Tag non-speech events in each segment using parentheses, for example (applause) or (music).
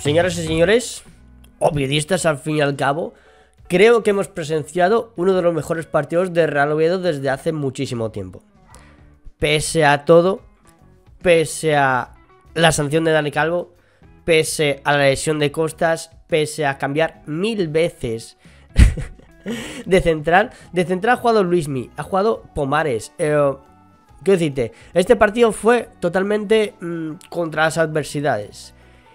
Señoras y señores, obviedistas al fin y al cabo, creo que hemos presenciado uno de los mejores partidos de Real Oviedo desde hace muchísimo tiempo. Pese a todo, pese a la sanción de Dani Calvo, pese a la lesión de Costas, pese a cambiar mil veces (laughs) de central, de central ha jugado Luismi, ha jugado Pomares. Eh, ¿Qué decirte? Este partido fue totalmente mm, contra las adversidades.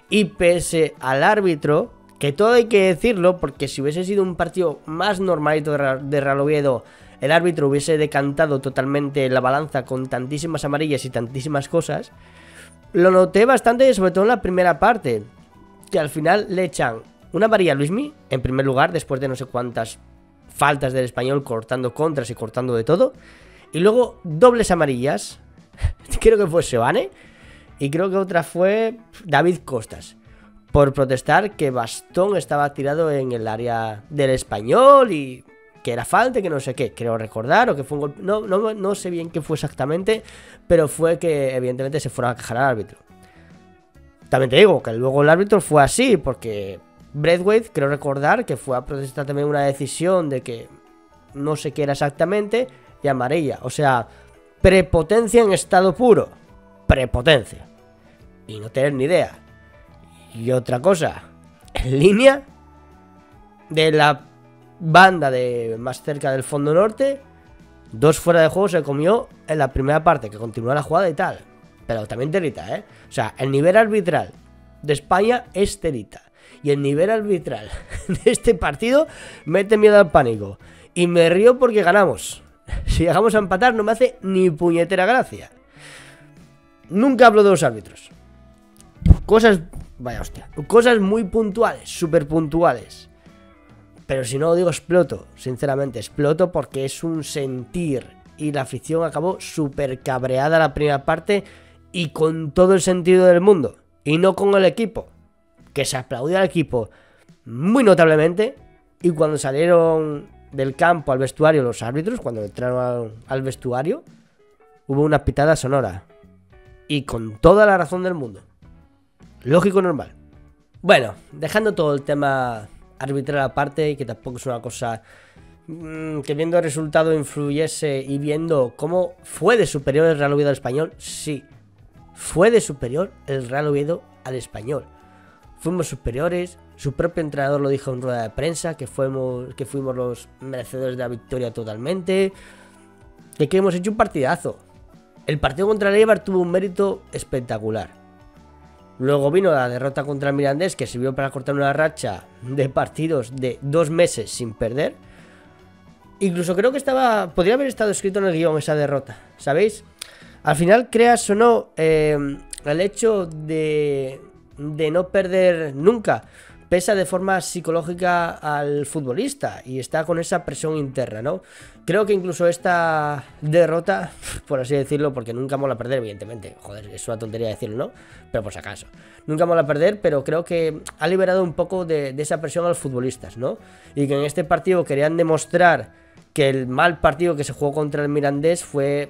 Y pese al árbitro, que todo hay que decirlo, porque si hubiese sido un partido más normalito de Real Oviedo, el árbitro hubiese decantado totalmente la balanza con tantísimas amarillas y tantísimas cosas, lo noté bastante, sobre todo en la primera parte, que al final le echan una amarilla a Luismi, en primer lugar, después de no sé cuántas faltas del español cortando contras y cortando de todo. Y luego dobles amarillas. (laughs) creo que fue Sebane. Y creo que otra fue David Costas. Por protestar que Bastón estaba tirado en el área del español y que era falta, que no sé qué. Creo recordar, o que fue un golpe. No, no, no sé bien qué fue exactamente. Pero fue que evidentemente se fueron a quejar al árbitro. También te digo que luego el árbitro fue así, porque Braithwaite, creo recordar que fue a protestar también una decisión de que no sé qué era exactamente, y amarilla. O sea, prepotencia en estado puro. Prepotencia. Y no tener ni idea. Y otra cosa, en línea de la banda de más cerca del fondo norte, dos fuera de juego se comió en la primera parte, que continuó la jugada y tal. Pero también telita, ¿eh? O sea, el nivel arbitral de España es telita y el nivel arbitral (laughs) de este partido mete miedo al pánico. Y me río porque ganamos. (laughs) Si llegamos a empatar no me hace ni puñetera gracia. Nunca hablo de los árbitros. Cosas, vaya hostia, cosas muy puntuales, súper puntuales. Pero si no lo digo, exploto, sinceramente, exploto porque es un sentir. Y la afición acabó súper cabreada la primera parte y con todo el sentido del mundo. Y no con el equipo que se aplaudió al equipo muy notablemente. Y cuando salieron del campo al vestuario los árbitros, cuando entraron al, vestuario, hubo una pitada sonora. Y con toda la razón del mundo. Lógico normal. Bueno, dejando todo el tema arbitral aparte, y que tampoco es una cosa mm, que viendo el resultado influyese y viendo cómo fue de superior el Real Oviedo al español, sí, fue de superior el Real Oviedo al español. Fuimos superiores, su propio entrenador lo dijo en rueda de prensa, que fuimos, que fuimos los merecedores de la victoria totalmente, que hemos hecho un partidazo. El partido contra el Eibar tuvo un mérito espectacular. Luego vino la derrota contra el Mirandés, que sirvió para cortar una racha de partidos de dos meses sin perder. Incluso creo que estaba. Podría haber estado escrito en el guion esa derrota, ¿sabéis? Al final, creas o no, eh, el hecho de, de no perder nunca pesa de forma psicológica al futbolista y está con esa presión interna, ¿no? Creo que incluso esta derrota, (laughs) por así decirlo, porque nunca mola perder, evidentemente, joder, es una tontería decirlo, ¿no? Pero por si acaso, nunca mola perder, pero creo que ha liberado un poco de, de esa presión a los futbolistas, ¿no? Y que en este partido querían demostrar que el mal partido que se jugó contra el Mirandés fue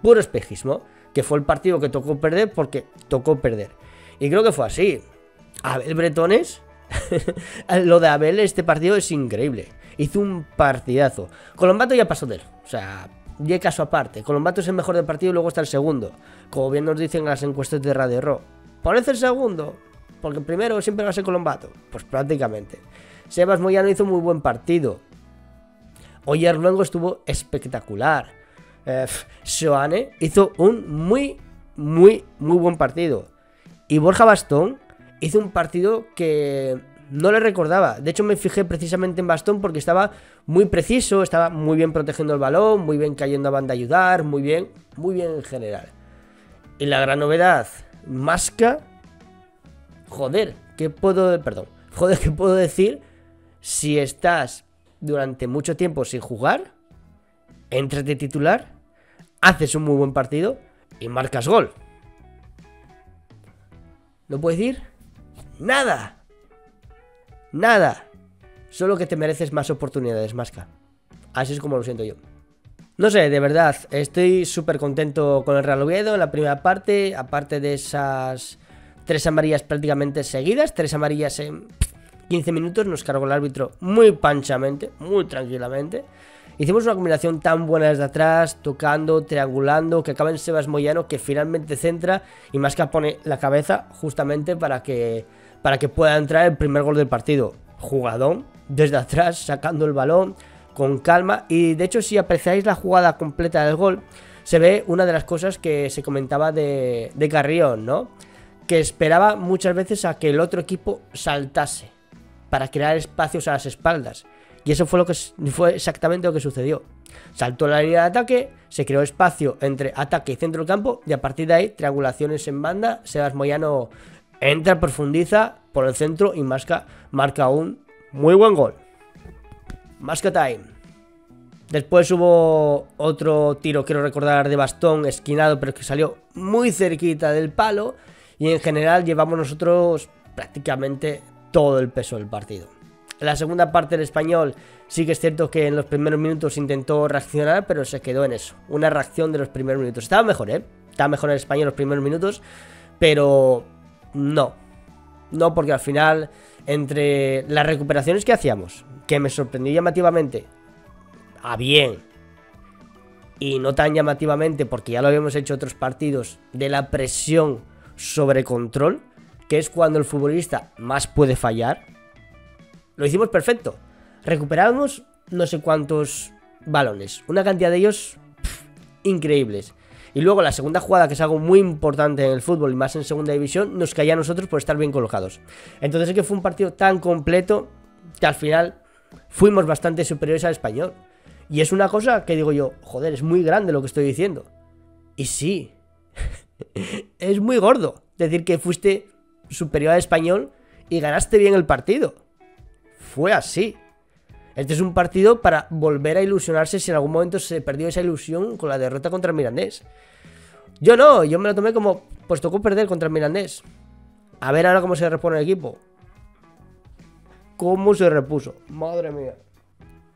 puro espejismo, que fue el partido que tocó perder porque tocó perder. Y creo que fue así. Abel Bretones, (laughs) lo de Abel, este partido es increíble. Hizo un partidazo. Colombato ya pasó de él. O sea, ya caso aparte. Colombato es el mejor del partido y luego está el segundo. Como bien nos dicen las encuestas de Radio Ro. Parece el segundo. Porque primero siempre va a ser Colombato. Pues prácticamente. Sebas Moyano hizo muy buen partido. Oyer luego estuvo espectacular. Eh, Soane hizo un muy, muy, muy buen partido. Y Borja Bastón hizo un partido que no le recordaba. De hecho, me fijé precisamente en Bastón porque estaba muy preciso, estaba muy bien protegiendo el balón, muy bien cayendo a banda a ayudar, muy bien, muy bien en general. Y la gran novedad, Masca. Joder, ¿qué puedo. Perdón. (laughs) Joder, ¿qué puedo decir? Si estás durante mucho tiempo sin jugar, entras de titular, haces un muy buen partido y marcas gol. No puedes decir nada. Nada. Solo que te mereces más oportunidades, Masca. Así es como lo siento yo. No sé, de verdad, estoy súper contento con el Real Oviedo en la primera parte, aparte de esas tres amarillas prácticamente seguidas, tres amarillas en 15 minutos, nos cargó el árbitro muy panchamente, muy tranquilamente. Hicimos una combinación tan buena desde atrás, tocando, triangulando, que acaba en Sebas Moyano, que finalmente centra y que pone la cabeza justamente para que, para que pueda entrar el primer gol del partido. Jugadón, desde atrás, sacando el balón, con calma. Y de hecho, si apreciáis la jugada completa del gol, se ve una de las cosas que se comentaba de, de Carrión, ¿no? Que esperaba muchas veces a que el otro equipo saltase para crear espacios a las espaldas. Y eso fue lo que fue exactamente lo que sucedió. Saltó la línea de ataque, se creó espacio entre ataque y centro del campo, y a partir de ahí, triangulaciones en banda. Sebas Moyano entra, profundiza por el centro y marca, marca un muy buen gol. Masca time. Después hubo otro tiro, quiero recordar, de bastón esquinado, pero que salió muy cerquita del palo. Y en general llevamos nosotros prácticamente todo el peso del partido. En la segunda parte del español sí que es cierto que en los primeros minutos intentó reaccionar, pero se quedó en eso. Una reacción de los primeros minutos. Estaba mejor, ¿eh? Estaba mejor el español los primeros minutos, pero no. No, porque al final, entre las recuperaciones que hacíamos, que me sorprendió llamativamente, a bien, y no tan llamativamente, porque ya lo habíamos hecho otros partidos, de la presión sobre control, que es cuando el futbolista más puede fallar, lo hicimos perfecto. Recuperamos no sé cuántos balones, una cantidad de ellos increíbles. Y luego la segunda jugada, que es algo muy importante en el fútbol y más en segunda división, nos caía a nosotros por estar bien colocados. Entonces es que fue un partido tan completo que al final fuimos bastante superiores al español. Y es una cosa que digo yo, joder, es muy grande lo que estoy diciendo. Y sí, (laughs) es muy gordo decir que fuiste superior al español y ganaste bien el partido. Fue así. Este es un partido para volver a ilusionarse si en algún momento se perdió esa ilusión con la derrota contra el Mirandés. Yo no, yo me lo tomé como, pues tocó perder contra el Mirandés. A ver ahora cómo se repone el equipo. ¿Cómo se repuso? Madre mía.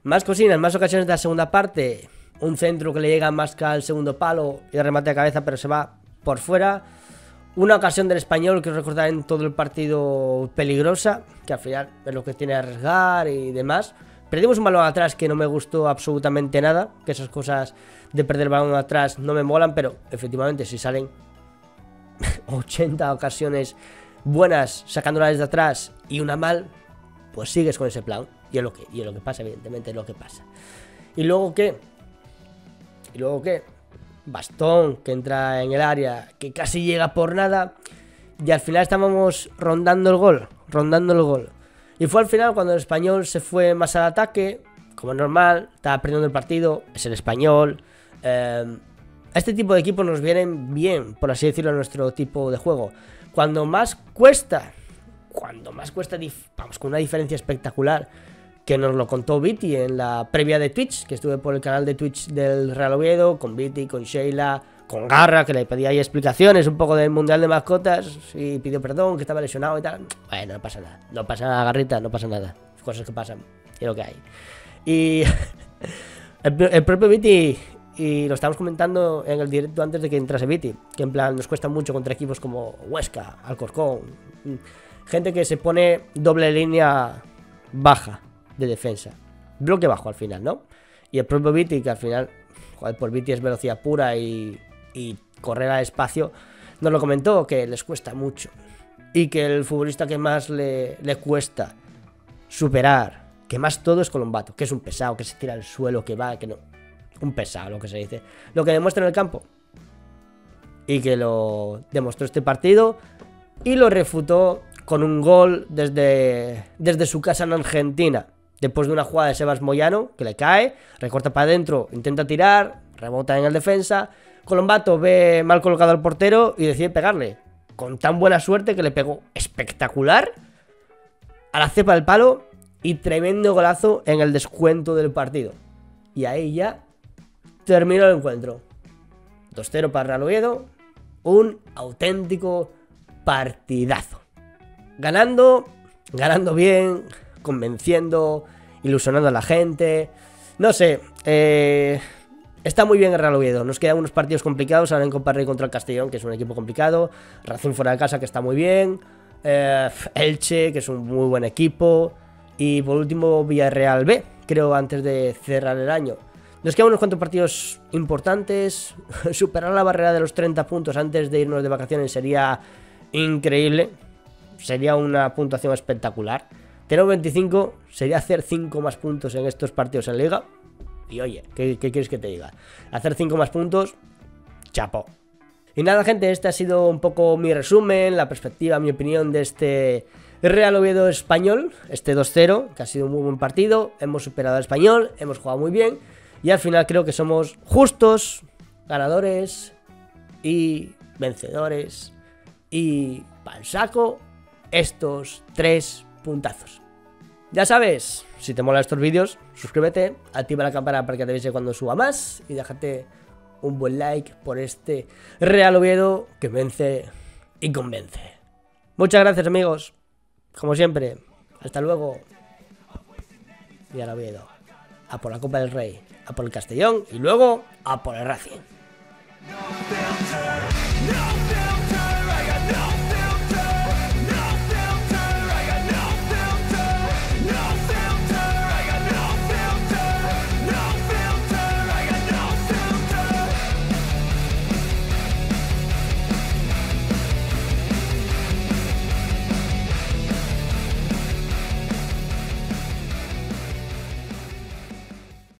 Más cocinas, más ocasiones de la segunda parte. Un centro que le llega más que al segundo palo y remate de cabeza, pero se va por fuera. Una ocasión del español que recordar en todo el partido peligrosa, que al final es lo que tiene a arriesgar y demás. Perdimos un balón atrás que no me gustó absolutamente nada, que esas cosas de perder balón atrás no me molan, pero efectivamente si salen (laughs) 80 ocasiones buenas sacándolas desde atrás y una mal, pues sigues con ese plan. Y es lo que, y es lo que pasa, evidentemente es lo que pasa. ¿Y luego qué? ¿Y luego qué? bastón que entra en el área, que casi llega por nada. Y al final estábamos rondando el gol, rondando el gol. Y fue al final cuando el español se fue más al ataque, como normal, estaba perdiendo el partido, es el español. Eh, este tipo de equipos nos vienen bien, por así decirlo, a nuestro tipo de juego. Cuando más cuesta, cuando más cuesta, vamos, con una diferencia espectacular que nos lo contó Viti en la previa de Twitch, que estuve por el canal de Twitch del Real Oviedo, con Viti, con Sheila, con Garra, que le pedía ahí explicaciones un poco del Mundial de Mascotas y pidió perdón, que estaba lesionado y tal. Bueno, no pasa nada, no pasa nada, Garrita, no pasa nada. Cosas que pasan, es lo que hay. Y (laughs) el, propio Viti, y lo estábamos comentando en el directo antes de que entrase Viti, que en plan nos cuesta mucho contra equipos como Huesca, Alcorcón, gente que se pone doble línea baja de defensa. Bloque bajo al final, ¿no? Y el propio Viti, que al final, joder, por Viti es velocidad pura y, y correr al espacio, nos lo comentó que les cuesta mucho. Y que el futbolista que más le, cuesta superar, que más todo es Colombato, que es un pesado, que se tira al suelo, que va, que no. Un pesado, lo que se dice. Lo que demuestra en el campo. Y que lo demostró este partido. Y lo refutó con un gol desde, desde su casa en Argentina. Después de una jugada de Sebas Moyano, que le cae, recorta para adentro, intenta tirar, rebota en el defensa. Colombato ve mal colocado al portero y decide pegarle. Con tan buena suerte que le pegó espectacular a la cepa del palo y tremendo golazo en el descuento del partido. Y ahí ya terminó el encuentro. 2-0 para Real Oviedo. Un auténtico partidazo. Ganando, ganando bien, convenciendo, ilusionando a la gente. No sé, eh, Está muy bien el Real Oviedo. Nos quedan unos partidos complicados ahora en Copa contra el Castellón, que es un equipo complicado. Racing fuera de casa, que está muy bien. Eh, Elche, que es un muy buen equipo. Y por último, Villarreal B, creo, antes de cerrar el año. Nos quedan unos cuantos partidos importantes. (laughs) Superar la barrera de los 30 puntos antes de irnos de vacaciones sería increíble. Sería una puntuación espectacular. Tener 25 sería hacer 5 más puntos en estos partidos en liga. Y oye, ¿qué, quieres que te diga? Hacer 5 más puntos, chapo. Y nada, gente, este ha sido un poco mi resumen, la perspectiva, mi opinión de este Real Oviedo español, este 2-0, que ha sido un muy buen partido. Hemos superado al español, hemos jugado muy bien. Y al final creo que somos justos, ganadores y vencedores. Y para el saco, estos tres puntazos. Ya sabes, si te molan estos vídeos, suscríbete, activa la campana para que te avise cuando suba más y déjate un buen like por este Real Oviedo que vence y convence. Muchas gracias amigos, como siempre, hasta luego. Y al Oviedo, a por la Copa del Rey, a por el Castellón y luego a por el Racing.